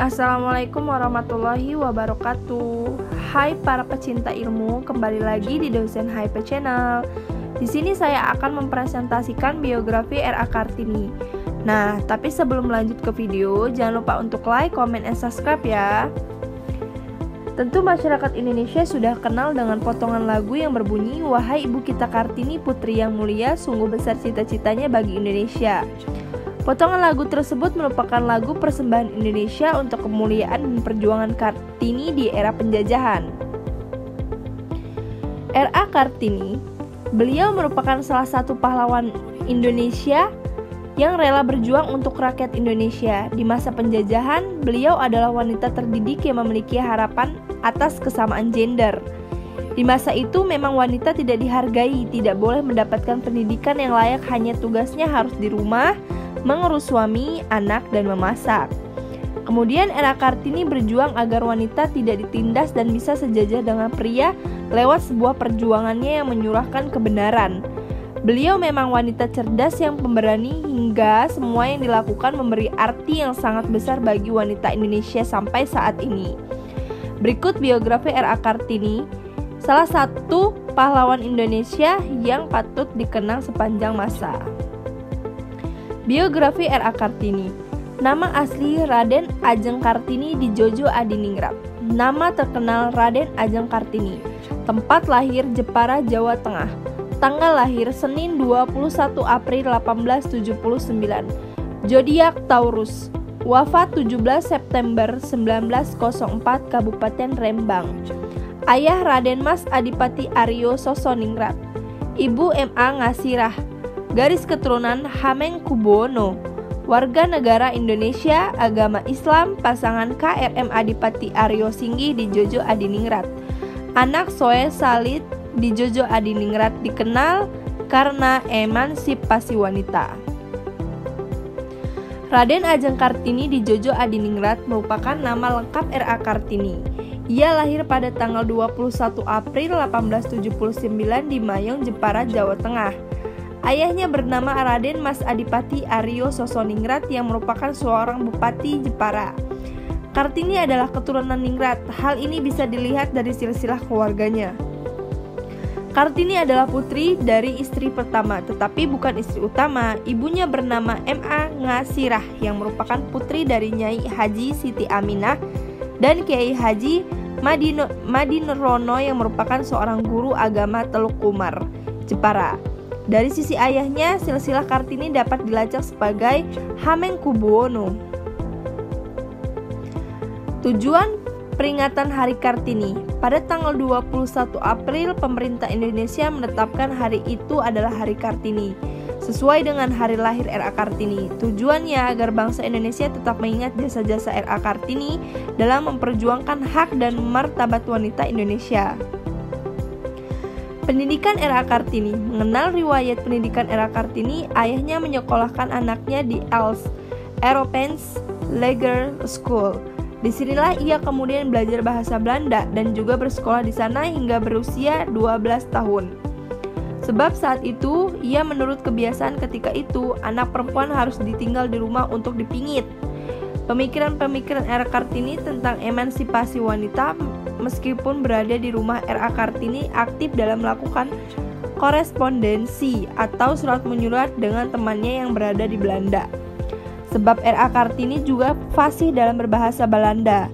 Assalamualaikum warahmatullahi wabarakatuh. Hai para pecinta ilmu, kembali lagi di Dosen HP Channel. Di sini saya akan mempresentasikan biografi R.A. Kartini. Nah, tapi sebelum lanjut ke video, jangan lupa untuk like, comment, and subscribe ya. Tentu masyarakat Indonesia sudah kenal dengan potongan lagu yang berbunyi Wahai Ibu kita Kartini Putri yang mulia, sungguh besar cita-citanya bagi Indonesia. Potongan lagu tersebut merupakan lagu persembahan Indonesia untuk kemuliaan dan perjuangan Kartini di era penjajahan. R.A. Kartini, beliau merupakan salah satu pahlawan Indonesia yang rela berjuang untuk rakyat Indonesia. Di masa penjajahan, beliau adalah wanita terdidik yang memiliki harapan atas kesamaan gender. Di masa itu memang wanita tidak dihargai, tidak boleh mendapatkan pendidikan yang layak, hanya tugasnya harus di rumah, mengurus suami, anak, dan memasak. Kemudian era Kartini berjuang agar wanita tidak ditindas dan bisa sejajar dengan pria lewat sebuah perjuangannya yang menyurahkan kebenaran. Beliau memang wanita cerdas yang pemberani hingga semua yang dilakukan memberi arti yang sangat besar bagi wanita Indonesia sampai saat ini. Berikut biografi R.A. Kartini, salah satu pahlawan Indonesia yang patut dikenang sepanjang masa. Biografi R.A. Kartini. Nama asli Raden Ajeng Kartini di Jojo Adiningrat. Nama terkenal Raden Ajeng Kartini. Tempat lahir Jepara, Jawa Tengah. Tanggal lahir Senin 21 April 1879 Zodiak Taurus. Wafat 17 September 1904 Kabupaten Rembang. Ayah Raden Mas Adipati Aryo Sosoningrat Ibu M.A. Ngasirah garis keturunan Hamengkubuwono, warga negara Indonesia, agama Islam, pasangan KRM Adipati Aryo Singgi di Jojo Adiningrat. Anak Soe Salit di Jojo Adiningrat dikenal karena emansipasi wanita. Raden Ajeng Kartini di Jojo Adiningrat merupakan nama lengkap R.A. Kartini. Ia lahir pada tanggal 21 April 1879 di Mayong, Jepara, Jawa Tengah. Ayahnya bernama Raden Mas Adipati Aryo Sosoningrat yang merupakan seorang bupati Jepara. Kartini adalah keturunan Ningrat. Hal ini bisa dilihat dari silsilah keluarganya. Kartini adalah putri dari istri pertama, tetapi bukan istri utama. Ibunya bernama M.A. Ngasirah yang merupakan putri dari Nyai Haji Siti Aminah dan Kiai Haji Madino, Madinrono yang merupakan seorang guru agama Teluk Kumar, Jepara. Dari sisi ayahnya, silsilah Kartini dapat dilacak sebagai Hamengkubuwono. Tujuan peringatan Hari Kartini Pada tanggal 21 April, pemerintah Indonesia menetapkan hari itu adalah Hari Kartini sesuai dengan hari lahir R.A. Kartini. Tujuannya agar bangsa Indonesia tetap mengingat jasa-jasa R.A. Kartini dalam memperjuangkan hak dan martabat wanita Indonesia. Pendidikan Era Kartini Mengenal riwayat pendidikan Era Kartini, ayahnya menyekolahkan anaknya di Els Europens Lager School. Di sinilah ia kemudian belajar bahasa Belanda dan juga bersekolah di sana hingga berusia 12 tahun. Sebab saat itu, ia menurut kebiasaan ketika itu, anak perempuan harus ditinggal di rumah untuk dipingit. Pemikiran-pemikiran era Kartini tentang emansipasi wanita meskipun berada di rumah RA Kartini aktif dalam melakukan korespondensi atau surat menyurat dengan temannya yang berada di Belanda. Sebab RA Kartini juga fasih dalam berbahasa Belanda.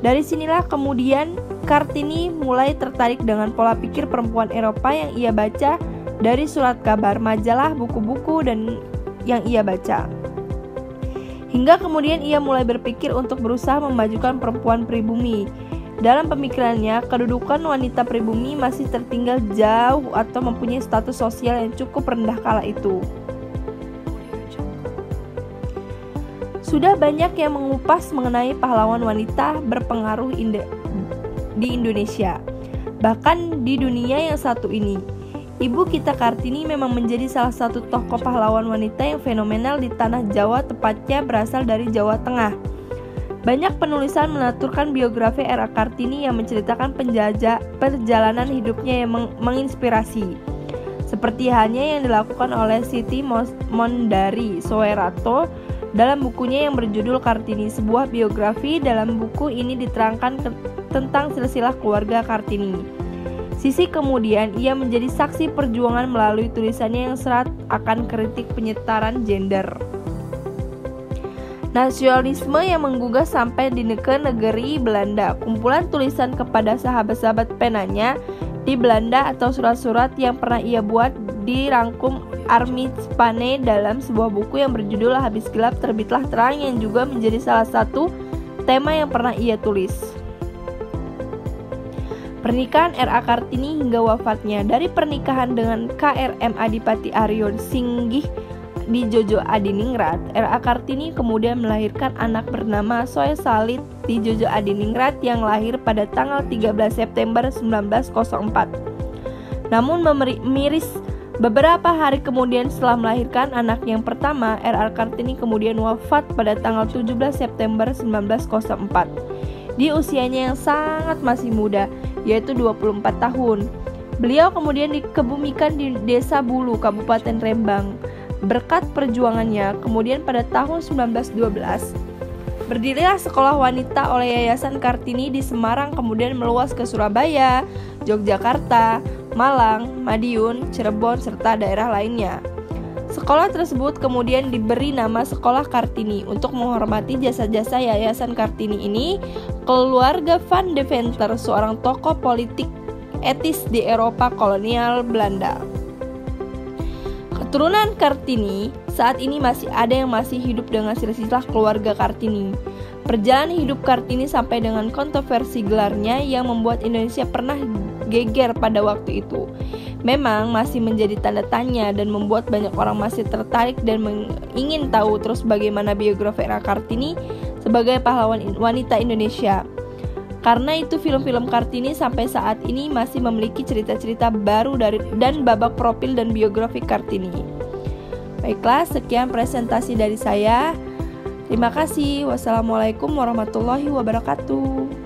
Dari sinilah kemudian Kartini mulai tertarik dengan pola pikir perempuan Eropa yang ia baca dari surat kabar, majalah, buku-buku, dan yang ia baca. Hingga kemudian ia mulai berpikir untuk berusaha memajukan perempuan pribumi. Dalam pemikirannya, kedudukan wanita pribumi masih tertinggal jauh atau mempunyai status sosial yang cukup rendah kala itu. Sudah banyak yang mengupas mengenai pahlawan wanita berpengaruh di Indonesia, bahkan di dunia yang satu ini. Ibu kita Kartini memang menjadi salah satu tokoh pahlawan wanita yang fenomenal di tanah Jawa, tepatnya berasal dari Jawa Tengah. Banyak penulisan menaturkan biografi era Kartini yang menceritakan penjajah perjalanan hidupnya yang meng menginspirasi. Seperti halnya yang dilakukan oleh Siti Mondari Soerato dalam bukunya yang berjudul Kartini, sebuah biografi dalam buku ini diterangkan tentang silsilah keluarga Kartini. Sisi kemudian ia menjadi saksi perjuangan melalui tulisannya yang serat akan kritik penyetaraan gender. Nasionalisme yang menggugah sampai di negeri Belanda. Kumpulan tulisan kepada sahabat-sahabat penanya di Belanda atau surat-surat yang pernah ia buat dirangkum Armit Spane dalam sebuah buku yang berjudul Habis Gelap Terbitlah Terang yang juga menjadi salah satu tema yang pernah ia tulis. Pernikahan R.A. Kartini hingga wafatnya Dari pernikahan dengan KRM Adipati Aryon Singgih di Jojo Adiningrat, R.A. Kartini kemudian melahirkan anak bernama Soe Salit di Jojo Adiningrat yang lahir pada tanggal 13 September 1904. Namun miris Beberapa hari kemudian setelah melahirkan anak yang pertama, R.R. Kartini kemudian wafat pada tanggal 17 September 1904 di usianya yang sangat masih muda, yaitu 24 tahun. Beliau kemudian dikebumikan di Desa Bulu, Kabupaten Rembang. Berkat perjuangannya, kemudian pada tahun 1912, berdirilah sekolah wanita oleh Yayasan Kartini di Semarang kemudian meluas ke Surabaya, Yogyakarta, Malang, Madiun, Cirebon, serta daerah lainnya. Sekolah tersebut kemudian diberi nama Sekolah Kartini untuk menghormati jasa-jasa Yayasan Kartini ini. Keluarga Van de Venter, seorang tokoh politik etis di Eropa kolonial Belanda. Keturunan Kartini saat ini masih ada yang masih hidup dengan silsilah keluarga Kartini. Perjalanan hidup Kartini sampai dengan kontroversi gelarnya yang membuat Indonesia pernah geger pada waktu itu. Memang masih menjadi tanda tanya dan membuat banyak orang masih tertarik dan ingin tahu terus bagaimana biografi Era Kartini sebagai pahlawan wanita Indonesia. Karena itu film-film Kartini sampai saat ini masih memiliki cerita-cerita baru dari dan babak profil dan biografi Kartini. Baiklah, sekian presentasi dari saya. Terima kasih. Wassalamualaikum warahmatullahi wabarakatuh.